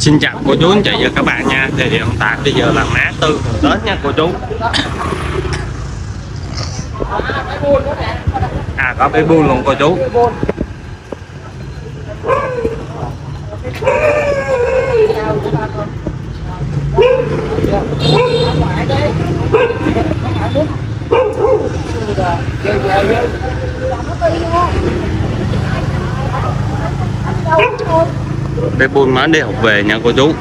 Xin chào cô chú anh chị và các bạn nha. Thì hiện tại bây giờ là má tư Tết nha cô chú. À có bé buôn luôn cô chú đây buôn má đều học về nha cô chú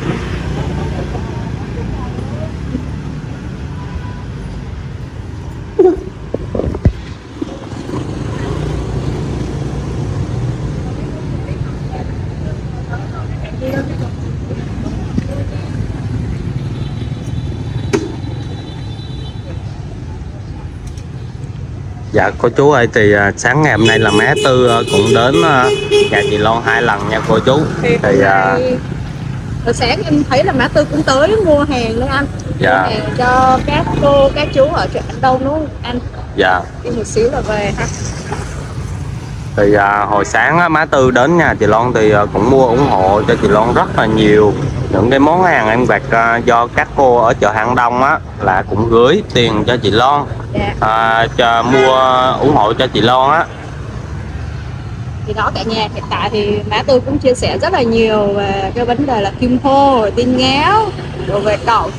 Dạ cô chú ơi thì à, sáng ngày hôm nay là má Tư à, cũng đến à, nhà chị Loan hai lần nha cô chú. Thì à, Hồi sáng em thấy là má Tư cũng tới mua hàng nữa anh. Dạ. Mua hàng cho các cô, các chú ở chợ Anh Đông đúng không anh? dạ. Đi một xíu là về ha. Thì à, hồi sáng á, má Tư đến nhà chị Loan thì à, cũng mua ủng hộ cho chị Loan rất là nhiều những cái món hàng ăn vặt à, do các cô ở chợ Hàng Đông á là cũng gửi tiền cho chị Loan. Dạ. À, cho mua ủng hộ cho chị Loan á. Thì đó cả nhà hiện tại thì má Tư cũng chia sẻ rất là nhiều về cái vấn đề là kim thô, rồi tin ngáo Rồi về cậu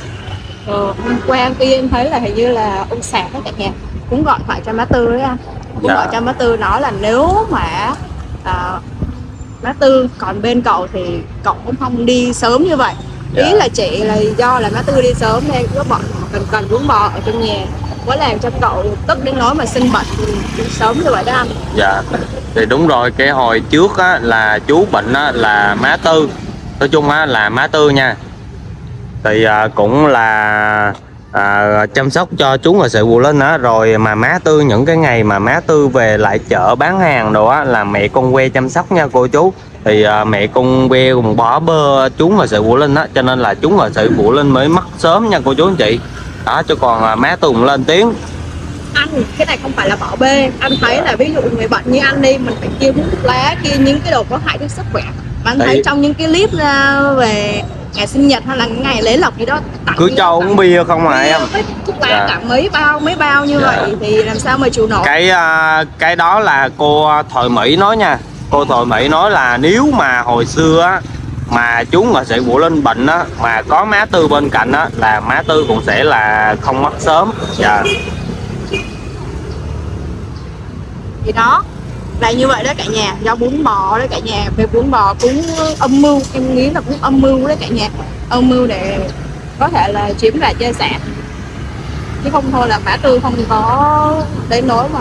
Ờ, hôm qua kia em thấy là hình như là ông Sạc đó cả nhà cũng gọi thoại cho má Tư đấy anh cũng Dạ. gọi cho má Tư nói là nếu mà à, má Tư còn bên cậu thì cậu cũng không đi sớm như vậy. Dạ. ý là chị là do là má Tư đi sớm nên có bọn cần cần vướng bò ở trong nhà. Có làm cho cậu tức đến nỗi mà sinh bệnh đi sớm như vậy đó anh. Dạ. Thì đúng rồi cái hồi trước á là chú bệnh á là má Tư. Nói chung á là má Tư nha. Thì à, cũng là à, chăm sóc cho chú người sự vụ lên á. Rồi mà má tư những cái ngày mà má tư về lại chợ bán hàng đồ á là mẹ con que chăm sóc nha cô chú. Thì à, mẹ con que cũng bỏ bơ chú người sự vụ linh á cho nên là chú người sự vụ linh mới mất sớm nha cô chú anh chị. Đó cho còn à, má tư cũng lên tiếng. Anh cái này không phải là bỏ bê. Anh thấy là ví dụ người bệnh như anh đi mình phải kia hút thuốc lá kia những cái đồ có hại đến sức khỏe. Mà anh thấy trong những cái clip ra về ngày sinh nhật hay là ngày lễ lộc gì đó tặng cứ cho uống tặng bia không à bia em? thuốc lá Dạ. cả mấy bao mấy bao như Dạ. vậy thì làm sao mà chịu nổi? Cái à, cái đó là cô thời mỹ nói nha. Cô thời mỹ nói là nếu mà hồi xưa á mà chú nghệ sĩ vũ linh bệnh á mà có má tư bên cạnh á là má tư cũng sẽ là không mất sớm. Dạ. Thì đó là như vậy đó cả nhà do bún bò đó cả nhà về bún bò cũng âm mưu em nghĩ là cũng âm mưu đó cả nhà. Âm mưu để có thể là chiếm lại gia sản. Chứ không thôi là mã tư không có đến nỗi mà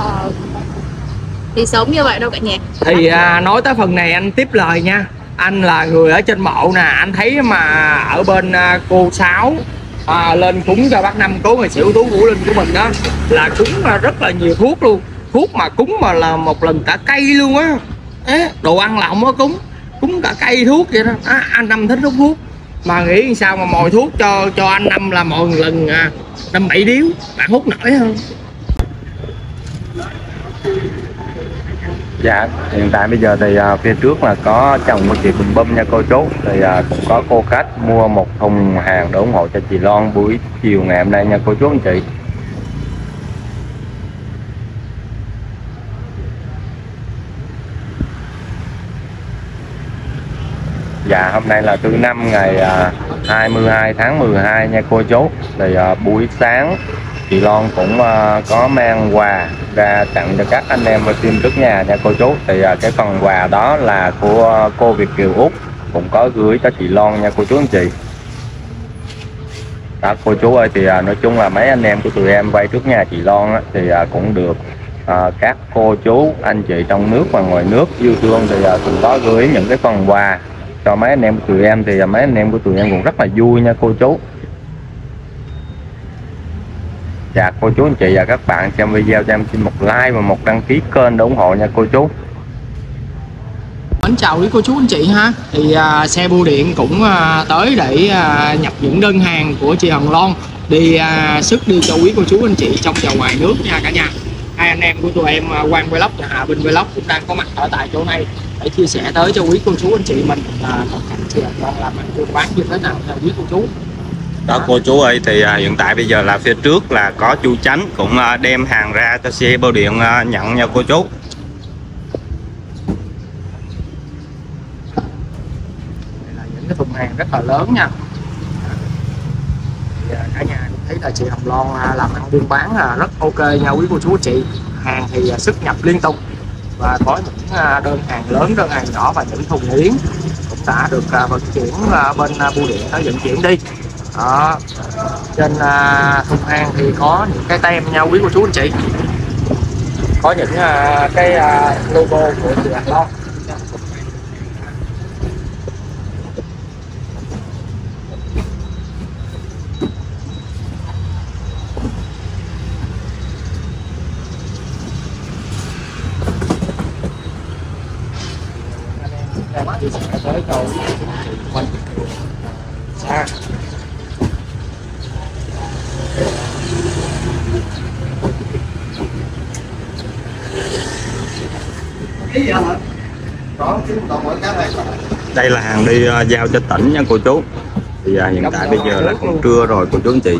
đi sớm như vậy đâu cả nhà. Thì à, nói tới phần này anh tiếp lời nha. Anh là người ở trên mộ nè anh thấy mà ở bên à, cô sáu à, lên cúng cho bác năm cố người xỉu tú vũ linh của mình đó là cúng à, rất là nhiều thuốc luôn thuốc mà cúng mà là một lần cả cây luôn á. Đồ ăn là không có cúng cúng cả cây thuốc vậy đó. À, anh năm thích hút thuốc. Mà nghĩ sao mà mồi thuốc cho cho anh năm là một lần à, năm bảy điếu bạn hút nổi không? Dạ hiện tại bây giờ thì à, phía trước là có chồng của chị Bình Bum nha cô chú. Thì à, cũng có cô khách mua một thùng hàng để ủng hộ cho chị Loan buổi chiều ngày hôm nay nha cô chú anh chị. Dạ hôm nay là thứ năm ngày à, 22 tháng 12 nha cô chú. Thì à, buổi sáng chị Loan cũng à, có mang quà ra tặng cho các anh em và team trước nhà nha cô chú. Thì cái phần quà đó là của cô Việt Kiều Úc cũng có gửi cho chị Loan nha cô chú anh chị. Đó cô chú ơi thì nói chung là mấy anh em của tụi em vay trước nhà chị Loan á, thì cũng được à, các cô chú anh chị trong nước và ngoài nước yêu thương. Thì à, cũng có gửi những cái phần quà cho mấy anh em của tụi em thì mấy anh em của tụi em cũng rất là vui nha cô chú. Dạ cô chú anh chị và các bạn xem video cho em xin một like và một đăng ký kênh để ủng hộ nha cô chú. Mến chào quý cô chú anh chị ha. Thì à, xe bưu điện cũng à, tới để à, nhập những đơn hàng của chị Hồng Loan. Đi à, sức đi cho quý cô chú anh chị trong và ngoài nước nha cả nhà hai anh em của tụi em à, Quang Vlog và Hà Bình Vlog cũng đang có mặt ở tại chỗ này để chia sẻ tới cho quý cô chú anh chị mình là cảnh chị còn làm ăn buôn bán như thế nào nha quý cô chú. Đó cô chú ơi thì à, hiện tại bây giờ là phía trước là có chú chánh cũng à, đem hàng ra cho xe bưu điện à, nhận nha cô chú. Đây là những cái thùng hàng rất là lớn nha. Thì à, cả nhà thấy là chị Hồng Loan à, làm ăn buôn bán là rất ok nha quý cô chú anh chị. Hàng thì à, xuất nhập liên tục và có những à, đơn hàng lớn, đơn hàng nhỏ và những thùng yến cũng đã được vận chuyển bên bưu điện nó vận chuyển đi. Đó. Trên thùng hàng thì có những cái tem nha quý cô chú anh chị. Có những cái logo của chị Hồng Loan. Chia sẻ tới cầu mình xa đây là hàng đi uh, giao cho tỉnh nha cô chú. Thì uh, hiện tại bây giờ là còn trưa rồi cô chú anh chị.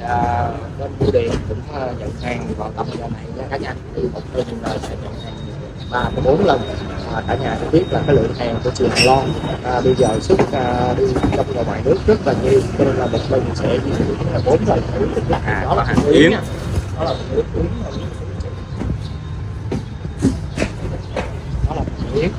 Dạ, bên bưu điện cũng à, nhận hàng vào tầm giờ này nha anh. Thì một bên là sẽ nhận hàng ba tới bốn lần. À, cả nhà cũng biết là cái lượng hàng của chị Hằng Loan à, bây giờ xuất à, đi trong và ngoài nước rất là nhiều cho nên là một bên sẽ di chuyển là bốn lần. Tức là À, đó là hàng hàng yến. nha. đó là hàng yến đó là hàng yến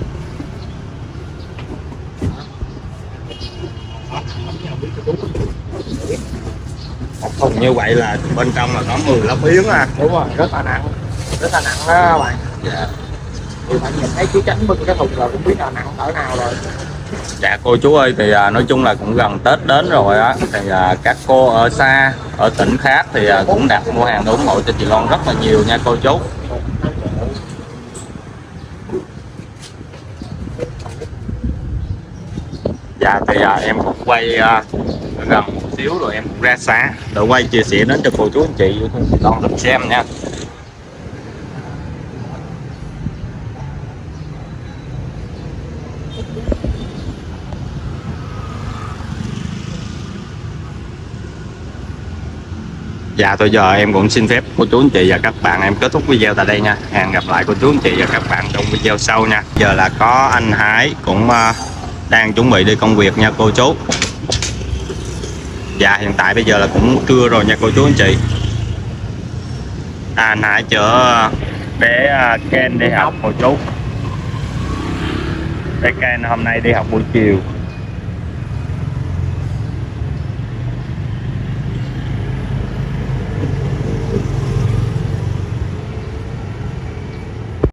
thùng như vậy là bên trong là có 15 yến à. Đúng rồi rất là nặng. Rất là nặng đó các bạn. Dạ thì bạn nhìn thấy chú tránh bưng cái thùng rồi cũng biết là nặng cỡ nào rồi. Dạ cô chú ơi thì à, nói chung là cũng gần tết đến rồi á. Thì à, các cô ở xa ở tỉnh khác thì à, cũng đặt mua hàng ủng hộ cho chị Loan rất là nhiều nha cô chú. Dạ thì à, em cũng quay à, gần một xíu rồi em cũng ra xa để quay chia sẻ đến cho cô chú anh chị yêu chị Loan được xem nha. Dạ tôi giờ em cũng xin phép cô chú anh chị và các bạn em kết thúc video tại đây nha. Hẹn gặp lại cô chú anh chị và các bạn trong video sau nha. Giờ là có anh Hải cũng ờ, đang chuẩn bị đi công việc nha cô chú. Dạ hiện tại bây giờ là cũng trưa rồi nha cô chú anh chị. À, Anh Hải chở ờ, bé ờ, Ken đi học cô chú. Bé Ken hôm nay đi học buổi chiều.